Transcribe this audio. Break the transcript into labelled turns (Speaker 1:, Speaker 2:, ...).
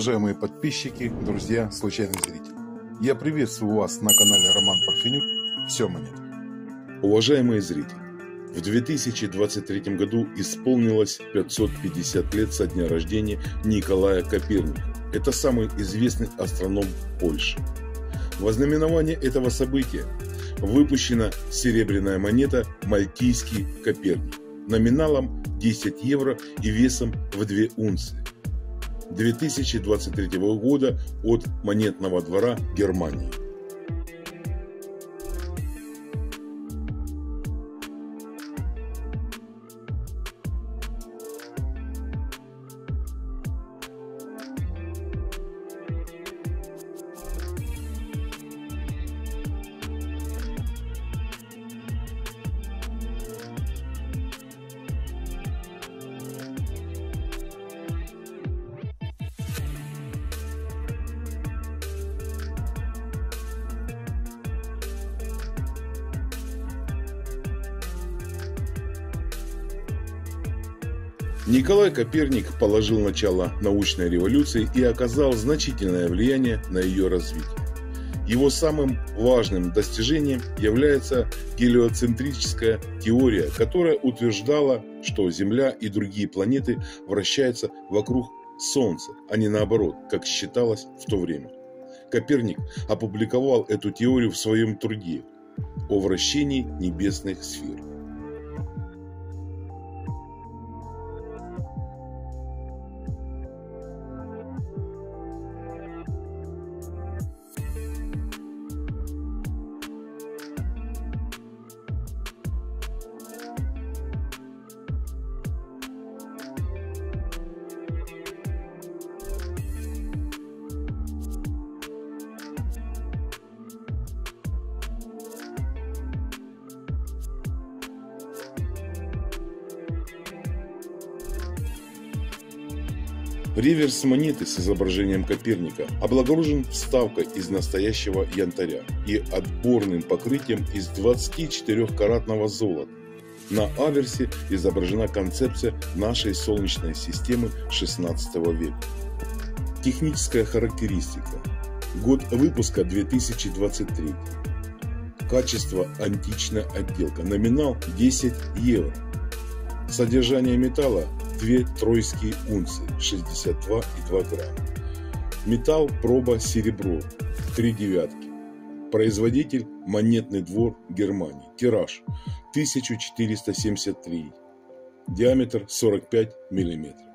Speaker 1: Уважаемые подписчики, друзья, случайные зрители. Я приветствую вас на канале Роман Парфенюк «Все монета».
Speaker 2: Уважаемые зрители, в 2023 году исполнилось 550 лет со дня рождения Николая Коперника. Это самый известный астроном Польши. В знаменование этого события выпущена серебряная монета «Мальтийский Коперник» номиналом 10 евро и весом в 2 унции. 2023 года от монетного двора Германии. Николай Коперник положил начало научной революции и оказал значительное влияние на ее развитие. Его самым важным достижением является гелиоцентрическая теория, которая утверждала, что Земля и другие планеты вращаются вокруг Солнца, а не наоборот, как считалось в то время. Коперник опубликовал эту теорию в своем труде о вращении небесных сфер. Реверс монеты с изображением Коперника облагорожен вставкой из настоящего янтаря и отборным покрытием из 24-каратного золота. На аверсе изображена концепция нашей Солнечной системы XVI века. Техническая характеристика. Год выпуска 2023. Качество античная отделка. Номинал 10 евро. Содержание металла 2 тройские унции 62,2 грамма. Металл проба серебро 3 девятки. Производитель Монетный двор Германии. Тираж 1473. Диаметр 45 миллиметров.